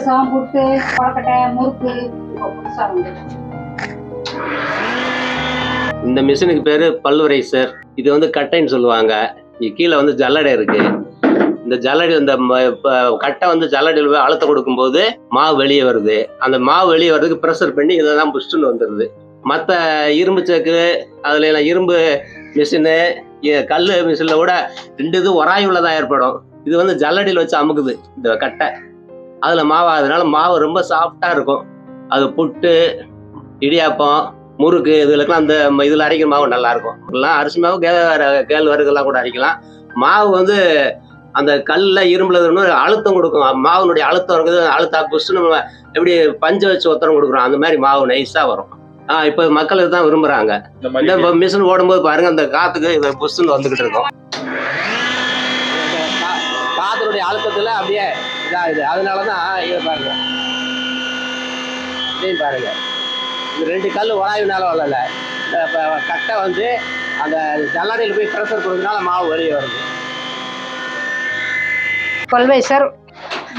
அதிரசம் புட்டு கொழக்கட்டை முறுக்கு இந்த மிஷினுக்கு பேரு பல்வரைசர். இது வந்து கட்டைன்னு சொல்லுவாங்க. கீழே வந்து ஜல்லடை இருக்கு. இந்த ஜல்லடி இந்த ம- கட்டை வந்து ஜல்லடியில் போய் அழுத்த கொடுக்கும்போது மாவு வெளியே வருது. அந்த மாவு வெளியே வர்றதுக்கு ப்ரெஷர் பண்ணி இதை தான் புஷ்டுன்னு வந்துடுது மற்ற இரும்பு சேக்கு அதுல எல்லாம் இரும்பு மிஷினு கல் மிஷினில் கூட ரெண்டு இது உராயுள்ளதாக ஏற்படும். இது வந்து ஜல்லடியில் வச்சு அமுக்குது இந்த கட்டை. அதில் மாவு அதனால மாவு ரொம்ப சாஃப்டாக இருக்கும். அது புட்டு இடியாப்பம் முறுக்கு இதுலக்கெல்லாம் அந்த இதுல அரைக்கிற மாவு நல்லா இருக்கும். எல்லாம் அரிசி மாவு கே கேழ்வரகுலாம் கூட அரைக்கலாம். மாவு வந்து அந்த கல்ல இரும்புல இருந்து அழுத்தம் கொடுக்கும். மாவுனுடைய அழுத்தம் இருக்குது. அழுத்தா புஷ்டு நம்ம எப்படி பஞ்சை வச்சு ஒத்தரம் கொடுக்குறோம் அந்த மாதிரி மாவு நைஸா வரும். ஆ இப்போ மக்கள் இதுதான் விரும்புறாங்க. இந்த மிஷின் ஓடும்போது பாருங்க அந்த காத்துக்கு இது புஷ்டுன்னு வந்துகிட்டு இருக்கும். காத்தினுடைய அழுத்தத்துல அப்படியே இதாகுது. அதனாலதான் இதை பாருங்க. இதையும் பாருங்க. இந்த ரெண்டு கல் உராய்வுனால வரல. இப்போ கட்டை வந்து அந்த ஜல்லடையில் போய் ப்ரெஷர் கொடுக்கறதுனால மாவு வெளியே வருது. பல்வைசர்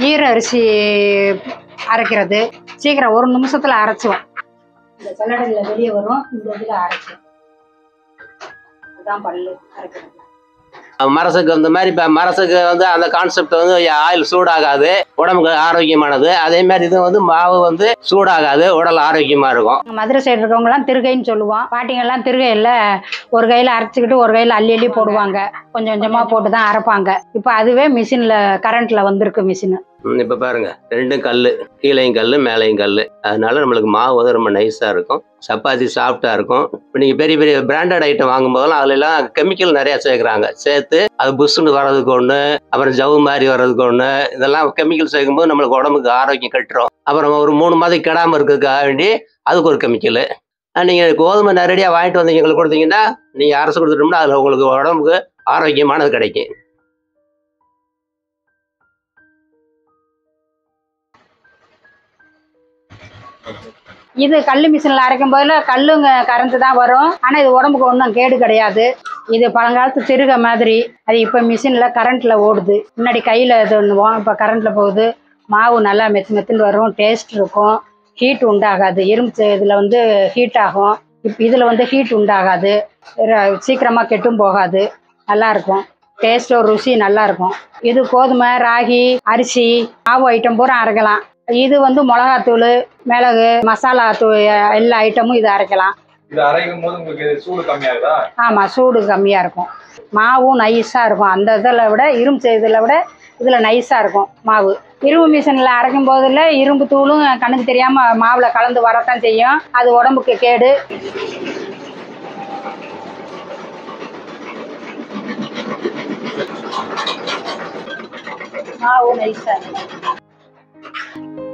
ஈர அரிசி அரைக்கிறது. சீக்கிரம் ஒரு நிமிஷத்துல அரைச்சிடும் இந்த ஜல்லடையில் வெளியே வரும் இந்த இதில் அரைச்சிடும் அதுதான் பல்லு அரைக்கிறது. மரசுக்கு அந்த மாதிரி இப்போ மரசுக்கு வந்து அந்த கான்செப்ட் வந்து ஆயில் சூடாகாது உடம்புக்கு ஆரோக்கியமானது. அதே மாதிரி இது வந்து மாவு வந்து சூடாகாது உடல் ஆரோக்கியமா இருக்கும். மதுரை சைடு இருக்கவங்கலாம் திருகைன்னு சொல்லுவோம் பாட்டிங்கெல்லாம் திருகையில் ஒரு கையில் அரைச்சிக்கிட்டு ஒரு கையில் அள்ளி அள்ளி போடுவாங்க. கொஞ்சம் கொஞ்சமாக போட்டு தான் அரைப்பாங்க. இப்போ அதுவே மிஷினில் கரண்ட்டில் வந்திருக்கு மிஷினு இப்ப பாருங்க. ரெண்டும் கல் கீழையும் கல் மேலையும் கல் அதனால நம்மளுக்கு மாவு வந்து ரொம்ப நைஸா இருக்கும். சப்பாத்தி சாஃப்டா இருக்கும். இப்போ நீங்க பெரிய பெரிய பிராண்டட் ஐட்டம் வாங்கும்போதெல்லாம் அதுல எல்லாம் கெமிக்கல் நிறைய சேர்க்குறாங்க. சேர்த்து அது புஷ்ஷுன்னு வர்றதுக்கு ஒன்று அப்புறம் ஜவு மாதிரி வர்றதுக்கு ஒன்று இதெல்லாம் கெமிக்கல் சேர்க்கும்போது நம்மளுக்கு உடம்புக்கு ஆரோக்கியம் கட்டுரும் அப்புறம் ஒரு மூணு மாதம் கெடாம இருக்கிறதுக்காக வேண்டி அதுக்கு ஒரு கெமிக்கல் நீங்கள் கோதுமை நேரடியாக வாங்கிட்டு வந்து எங்களுக்கு கொடுத்தீங்கன்னா நீங்கள் அரசு கொடுத்துட்டோம்னா அதில் உங்களுக்கு உடம்புக்கு ஆரோக்கியமானது கிடைக்கும். இது கல் மிஷினில் அரைக்கும் போதில் கல்லுங்க கறந்து தான் வரும். ஆனால் இது உடம்புக்கு ஒன்றும் கேடு கிடையாது. இது பழங்காலத்து திருக மாதிரி. அது இப்போ மிஷினில் கரண்ட்டில் ஓடுது. முன்னாடி கையில் இது ஒன்று இப்போ கரண்ட்டில் போகுது. மாவு நல்லா மெத்து மெத்துன்னு வரும். டேஸ்ட் இருக்கும். ஹீட் உண்டாகாது. இரும்பு இதில் வந்து ஹீட் ஆகும். இப்போ இதில் வந்து ஹீட் உண்டாகாது. சீக்கிரமாக கெட்டும் போகாது. நல்லா இருக்கும். ருசி நல்லா இருக்கும். இது கோதுமை ராகி அரிசி மாவு ஐட்டம் பூரா அரைக்கலாம். இது வந்து மிளகாத்தூள் மிளகு மசாலா தூள் எல்லா ஐட்டமும் இது அரைக்கலாம். இது அரைக்கும் போது உங்களுக்கு சூடு கம்மியாகுதா? ஆமாம் சூடு கம்மியாக இருக்கும். மாவும் நைஸாக இருக்கும். அந்த இதில் விட இரும்பு இதில் விட இதில் நைஸாக இருக்கும் மாவு. இரும்பு மிஷினில் அரைக்கும் போதில் இரும்பு தூளும் கண்ணுக்கு தெரியாமல் மாவில் கலந்து வரத்தான் செய்யும். அது உடம்புக்கு கேடு. மாவு நைஸாக இருக்கும். Ah!